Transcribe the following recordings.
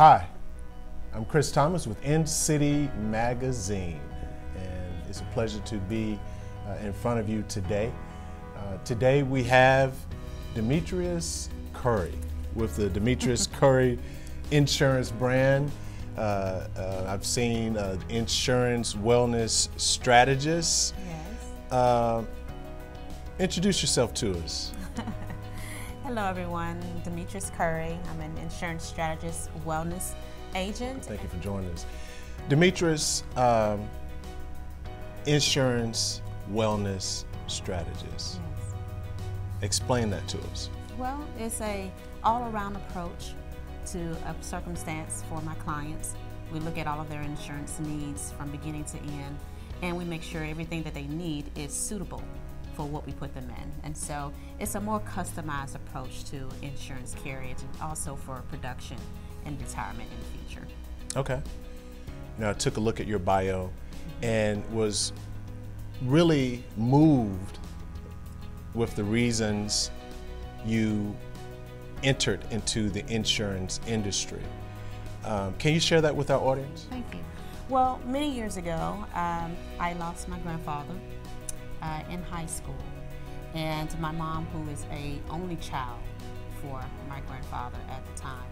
Hi, I'm Chris Thomas with inCity Magazine, and it's a pleasure to be uh, in front of you today. Uh, today we have Demetris Curry with the Demetris Curry Insurance brand. Uh, uh, I've seen uh, insurance wellness strategist. Yes. Uh, introduce yourself to us. Hello, everyone. Demetris Curry. I'm an insurance strategist, wellness agent. Thank you for joining us. Demetris, um, insurance wellness strategist. Yes. Explain that to us. Well, it's a all-around approach to a circumstance for my clients. We look at all of their insurance needs from beginning to end, and we make sure everything that they need is suitable for what we put them in. And so it's a more customized approach to insurance carriage and also for production and retirement in the future. Okay. Now, I took a look at your bio and was really moved with the reasons you entered into the insurance industry. Um, can you share that with our audience? Thank you. Well, many years ago, um, I lost my grandfather uh, in high school, and my mom, who is a only child for my grandfather at the time,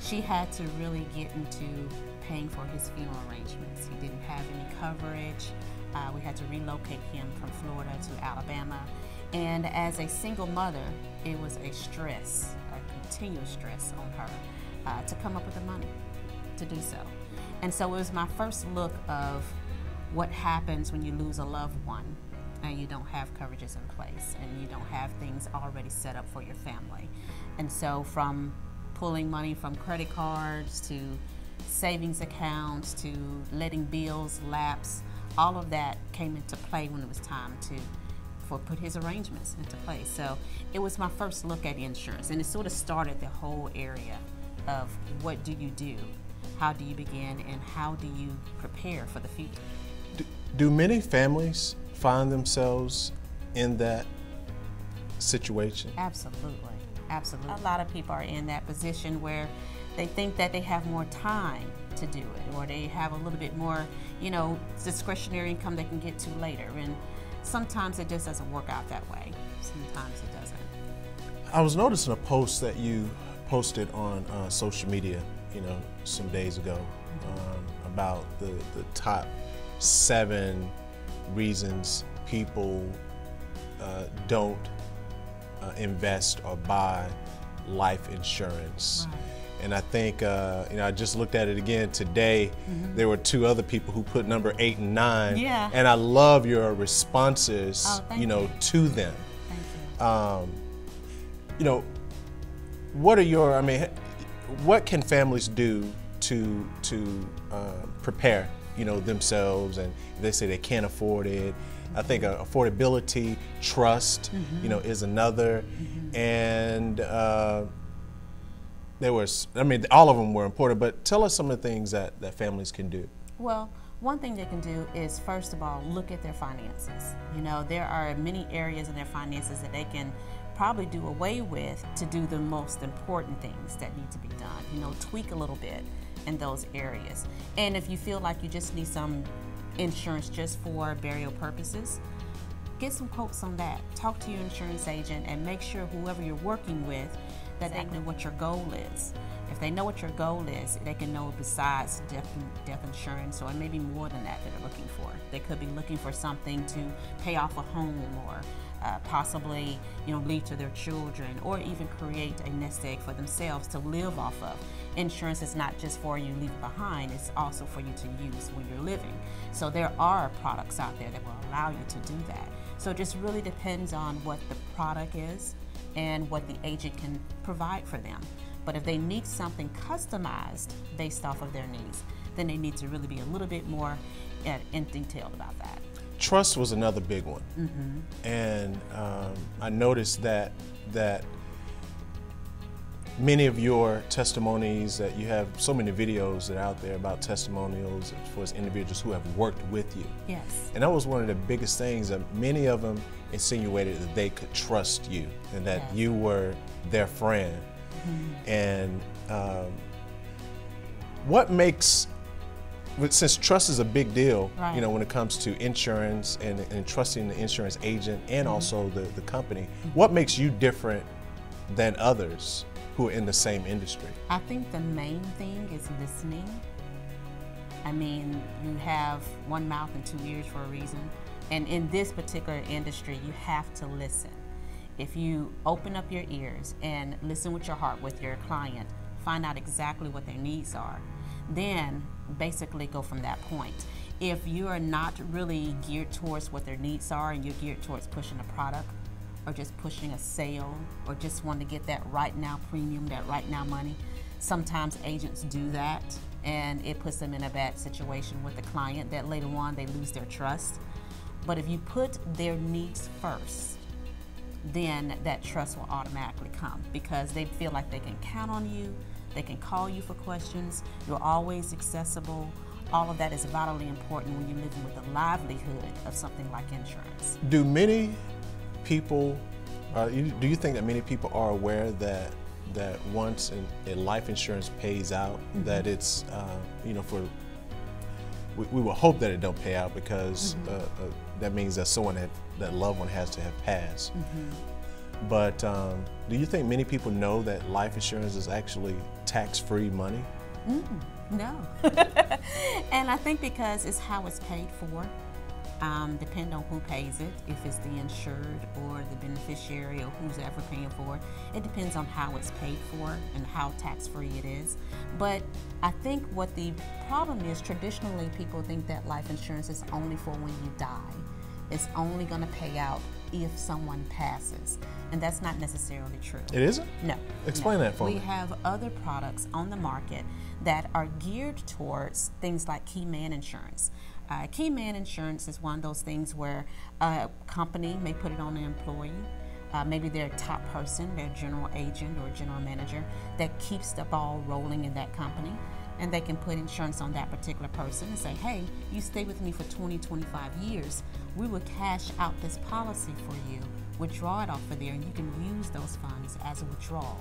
she had to really get into paying for his funeral arrangements. He didn't have any coverage. Uh, we had to relocate him from Florida to Alabama. And as a single mother, it was a stress, a continuous stress on her uh, to come up with the money to do so. And so it was my first look of what happens when you lose a loved one and you don't have coverages in place and you don't have things already set up for your family. And so from pulling money from credit cards to savings accounts to letting bills lapse, all of that came into play when it was time to for put his arrangements into place. So it was my first look at insurance and it sort of started the whole area of what do you do? How do you begin and how do you prepare for the future? Do, do many families find themselves in that situation? Absolutely. Absolutely. A lot of people are in that position where they think that they have more time to do it or they have a little bit more, you know, discretionary income they can get to later. And sometimes it just doesn't work out that way. Sometimes it doesn't. I was noticing a post that you posted on uh, social media, you know, some days ago um, about the, the top seven reasons people uh, don't uh, invest or buy life insurance. Right. And I think, uh, you know, I just looked at it again today. There were two other people who put number eight and nine. Yeah. And I love your responses, Oh, you know, you. to them. Thank you. Um, you know, what are your, I mean, what can families do to, to uh, prepare, you know, themselves and they say they can't afford it. I think uh, affordability, trust, you know, is another. And uh, there was, I mean, all of them were important, but tell us some of the things that, that families can do. Well, one thing they can do is first of all look at their finances. You know, there are many areas in their finances that they can probably do away with to do the most important things that need to be done. You know, tweak a little bit in those areas. And if you feel like you just need some insurance just for burial purposes, get some quotes on that. Talk to your insurance agent and make sure whoever you're working with that they know what your goal is. If they know what your goal is, they can know besides death, death insurance or maybe more than that that they're looking for. They could be looking for something to pay off a home or uh, possibly you know leave to their children or even create a nest egg for themselves to live off of. Insurance is not just for you leave behind, it's also for you to use when you're living. So there are products out there that will allow you to do that. So it just really depends on what the product is and what the agent can provide for them. But if they need something customized based off of their needs, then they need to really be a little bit more uh, in detailed about that. Trust was another big one, and um, I noticed that that many of your testimonies that you have so many videos that are out there about testimonials for individuals who have worked with you. Yes. And that was one of the biggest things that many of them insinuated that they could trust you and that Yes. you were their friend. Mm-hmm. And um, what makes since trust is a big deal, Right. you know, when it comes to insurance and, and trusting the insurance agent and mm-hmm. also the, the company, mm-hmm. what makes you different than others who are in the same industry? I think the main thing is listening. I mean, you have one mouth and two ears for a reason. And in this particular industry, you have to listen. If you open up your ears and listen with your heart with your client, find out exactly what their needs are, then basically go from that point. If you are not really geared towards what their needs are and you're geared towards pushing a product, or just pushing a sale or just want to get that right now premium, that right now money. Sometimes agents do that and it puts them in a bad situation with the client that later on they lose their trust. But if you put their needs first, then that trust will automatically come because they feel like they can count on you, they can call you for questions, you're always accessible. All of that is vitally important when you're living with the livelihood of something like insurance. Do many people, uh, you, do you think that many people are aware that that once a life insurance pays out, that it's uh, you know for we, we will hope that it don't pay out because uh, uh, that means that someone had, that loved one has to have passed. But um, do you think many people know that life insurance is actually tax-free money? No. and I think because it's how it's paid for, um, depend on who pays it, if it's the insured or the beneficiary or who's ever paying for it. It depends on how it's paid for and how tax free it is. But I think what the problem is traditionally people think that life insurance is only for when you die. It's only going to pay out if someone passes. And that's not necessarily true. It isn't. No. Explain no. that for we me. We have other products on the market that are geared towards things like key man insurance. Uh, key man insurance is one of those things where a company may put it on an employee. Uh, maybe their top person, their general agent or general manager, that keeps the ball rolling in that company. And they can put insurance on that particular person and say, hey, you stay with me for 20, 25 years. We will cash out this policy for you, withdraw it off of there, and you can use those funds as a withdrawal,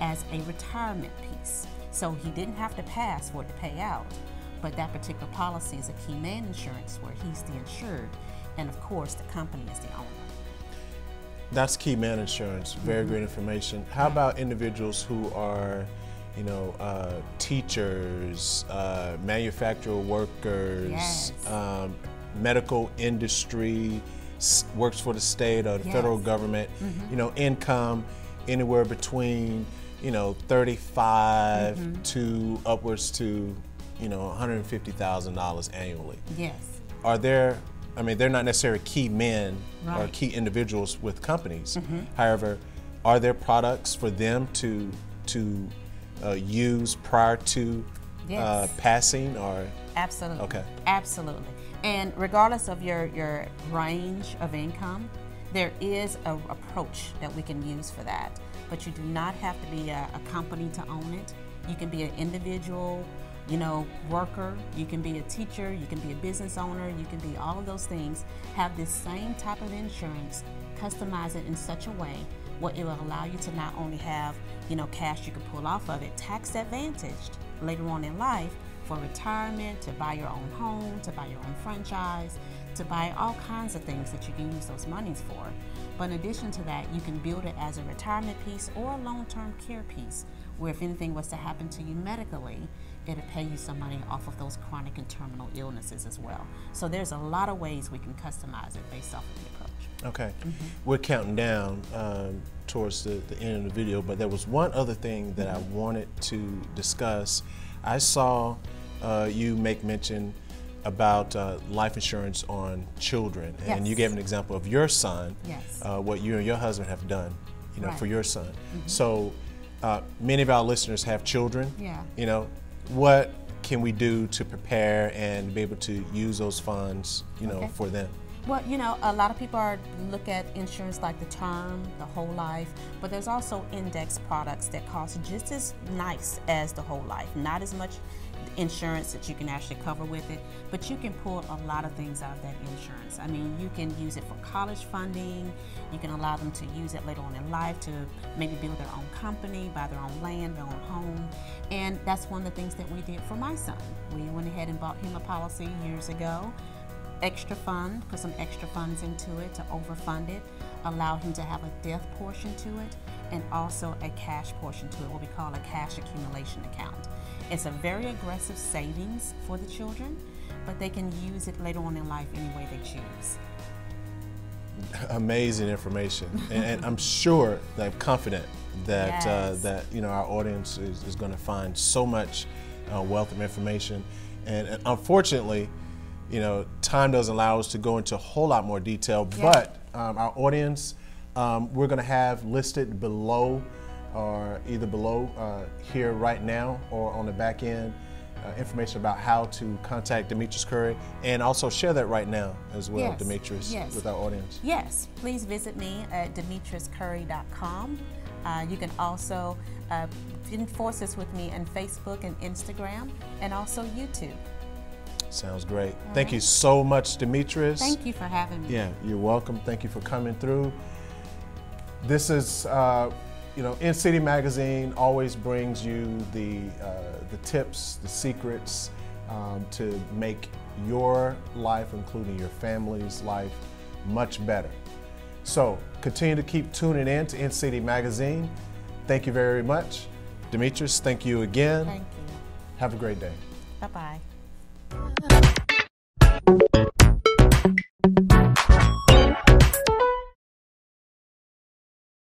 as a retirement piece. So he didn't have to pass for it to pay out, but that particular policy is a key man insurance where he's the insured, and of course, the company is the owner. That's key man insurance. Very great information. How about individuals who are, you know, uh, teachers, uh, manufacturer workers, Yes. um, medical industry, s- works for the state or the federal Yes. government. You know, income anywhere between, you know, 35 to upwards to, you know, $150,000 annually Yes. are there i mean they're not necessarily key men or Right. Mm-hmm. key individuals with companies however are there products for them to to uh, use prior to uh, passing or Absolutely. Okay. Absolutely. And regardless of your, your range of income, there is a approach that we can use for that. But you do not have to be a, a company to own it. You can be an individual, you know, worker. You can be a teacher. You can be a business owner. You can be all of those things. Have this same type of insurance, customize it in such a way where it will allow you to not only have, you know, cash you can pull off of it, tax advantaged later on in life, for retirement, to buy your own home, to buy your own franchise, to buy all kinds of things that you can use those monies for. But in addition to that, you can build it as a retirement piece or a long term care piece, where if anything was to happen to you medically, it'll pay you some money off of those chronic and terminal illnesses as well. So there's a lot of ways we can customize it based off of the approach. okay we're counting down um, towards the, the end of the video but there was one other thing that i wanted to discuss i saw uh, you make mention about uh, life insurance on children and you gave an example of your son Yes. uh, what you and your husband have done you know Right. for your son so uh, many of our listeners have children Yeah. you know what can we do to prepare and be able to use those funds you know Okay. for them Well, you know, a lot of people are look at insurance like the term, the whole life, but there's also index products that cost just as nice as the whole life. Not as much insurance that you can actually cover with it, but you can pull a lot of things out of that insurance. I mean, you can use it for college funding, you can allow them to use it later on in life to maybe build their own company, buy their own land, their own home. And that's one of the things that we did for my son. We went ahead and bought him a policy years ago extra fund, put some extra funds into it to overfund it, allow him to have a death portion to it, and also a cash portion to it, what we call a cash accumulation account. It's a very aggressive savings for the children, but they can use it later on in life any way they choose. Amazing information, and, I'm sure that I'm confident that uh, Yes. uh, that you know our audience is, is going to find so much uh, wealth of information, and, and unfortunately, you know, time doesn't allow us to go into a whole lot more detail. Yeah. But um, our audience, um, we're going to have listed below, or either below uh, here right now, or on the back end. Uh, information about how to contact Demetris Curry and also share that right now as well, Yes, Demetris, yes. with our audience. Yes, please visit me at demetriscurry.com. Uh, you can also uh, enforce this with me on Facebook and Instagram and also YouTube. Sounds great. Thank you so much, Demetris. Thank you for having me. Yeah, you're welcome. Thank you for coming through. This is, uh, you know, inCity Magazine always brings you the uh, the tips, the secrets um, to make your life, including your family's life, much better. So continue to keep tuning in to inCity Magazine. Thank you very much, Demetris. Thank you again. Thank you. Have a great day. Bye bye bye.